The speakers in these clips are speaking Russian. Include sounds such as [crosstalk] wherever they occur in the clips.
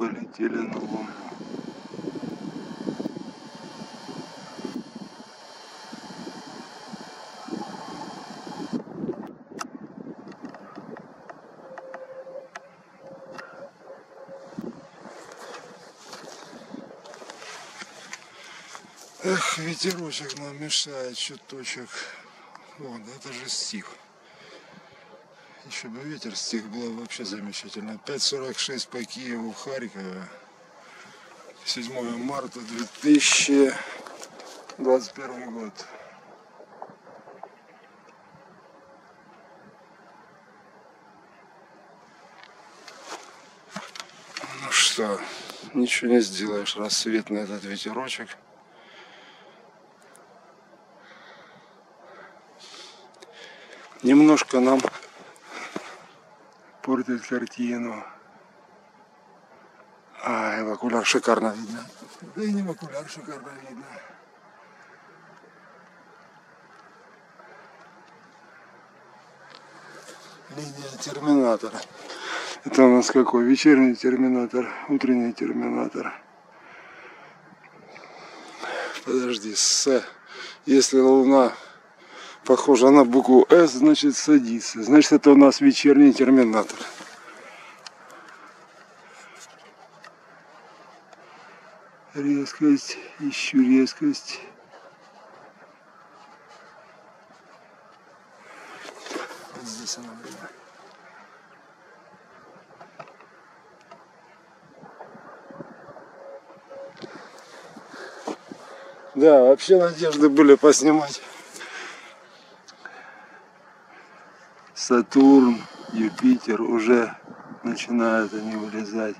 полетели на Луну. Эх, ветерочек нам мешает чуточек. Вот, это же стих. Еще бы ветер стих было вообще замечательно. 5.46 по Киеву, Харькове. 7 марта 2021 год. Ну что, ничего не сделаешь, рассвет на этот ветерочек. Немножко нам портит картину. Ай, в окуляр шикарно видно. Да и не в окуляр шикарно видно. Линия терминатора. Это у нас какой? Вечерний терминатор, утренний терминатор. Подожди, с. Если луна похожа на букву С, значит садится. Значит это у нас вечерний терминатор. Резкость, еще резкость. Здесь она видна. Да, вообще надежды были поснимать Сатурн, Юпитер уже начинают они вылезать,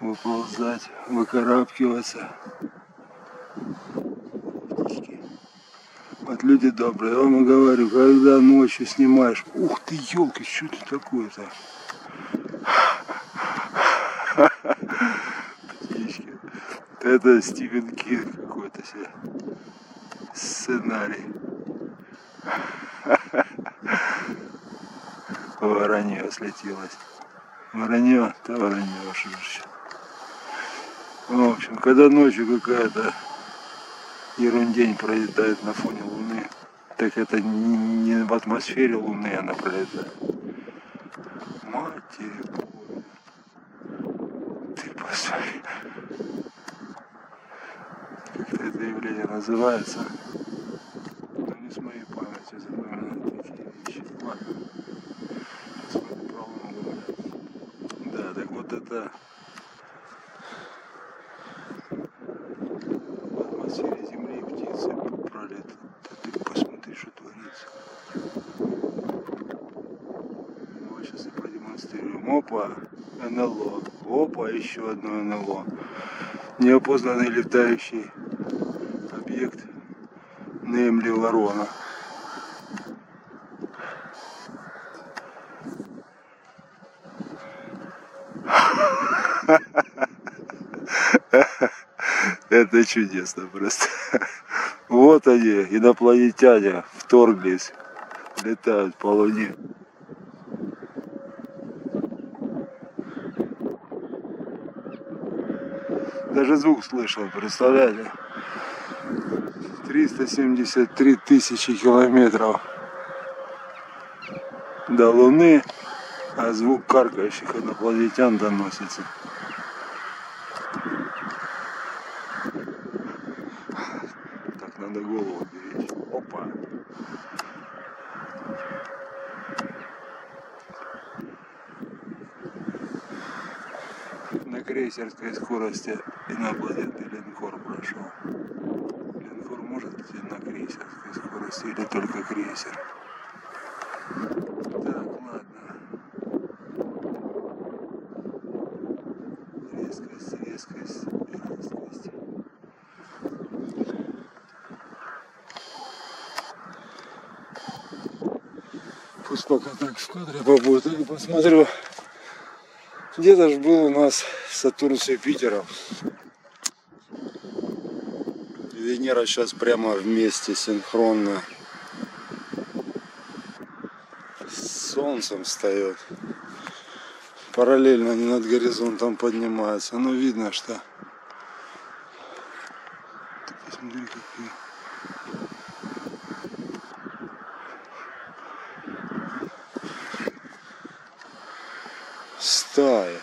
выползать, выкарабкиваться. Вот люди добрые, я вам говорю, когда ночью снимаешь, ух ты, елки, что это такое-то? Птички. Это Стивен Кинг какой-то себе сценарий. Воронье слетелось. Воронье, то воронье шуршит. В общем, когда ночью какая-то ерундень пролетает на фоне Луны, так это не в атмосфере Луны она пролетает. Матерь. Ты посмотри. Как-то это явление называется. Но не с моей памяти запоминать такие вещи. Ладно. Это в атмосфере Земли птицы пролетают. Да ты посмотри, что творится. Вот сейчас и продемонстрируем. Опа, НЛО. Опа, еще одно НЛО. Неопознанный летающий объект Немли Ворона. Это чудесно просто. [laughs] Вот они, инопланетяне, вторглись, летают по Луне. Даже звук слышал, представляете? 373 тысячи километров до Луны, а звук каркающих инопланетян доносится. Так, надо голову беречь. Опа. На крейсерской скорости инопланетный линкор прошел. Линкор может идти на крейсерской скорости или только крейсер? Так, ладно. Резкость, резкость. Пока так в кадре побудет. Я посмотрю. Где-то же был у нас Сатурн с Юпитером. Венера сейчас прямо вместе, синхронно. С Солнцем встает. параллельно они над горизонтом поднимаются. Но видно, что... Посмотри, какие... Стая.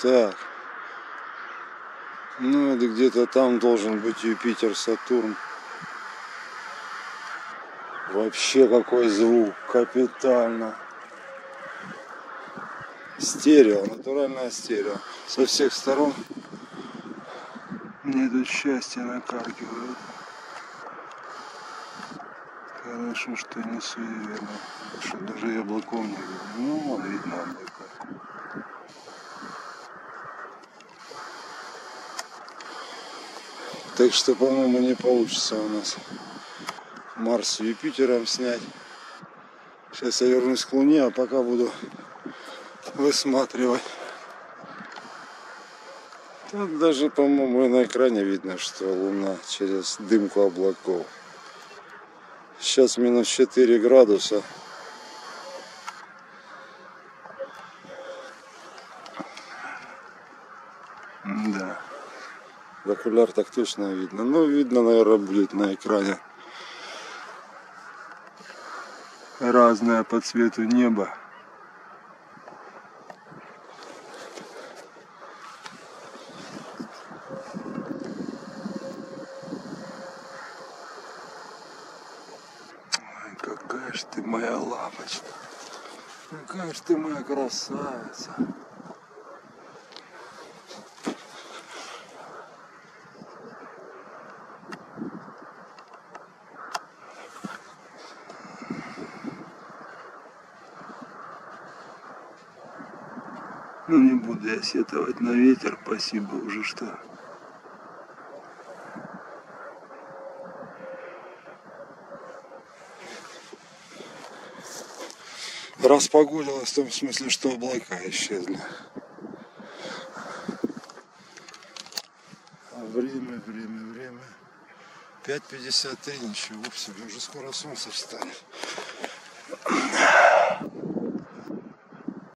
Так. Ну, это где-то там должен быть Юпитер, Сатурн. Вообще какой звук, капитально. Стерео, натуральное стерео. Со всех сторон мне тут счастье накаркивает. Хорошо, что не суеверно, что даже и облаком не видно. Ну, вон видно облака. Так что, по-моему, не получится у нас Марс с Юпитером снять. Сейчас я вернусь к Луне, а пока буду высматривать. Тут даже, по-моему, на экране видно, что Луна через дымку облаков. Сейчас минус 4 градуса. Да. В окуляр так точно видно. Ну, видно, наверное, будет на экране. Разное по цвету неба. Ой, какая ж ты моя лапочка. Какая ж ты моя красавица. Ну не буду я сетовать на ветер, спасибо уже что. Распогодилось в том смысле, что облака исчезли. А время, время, время. 5.53, ничего себе, уже скоро солнце встанет.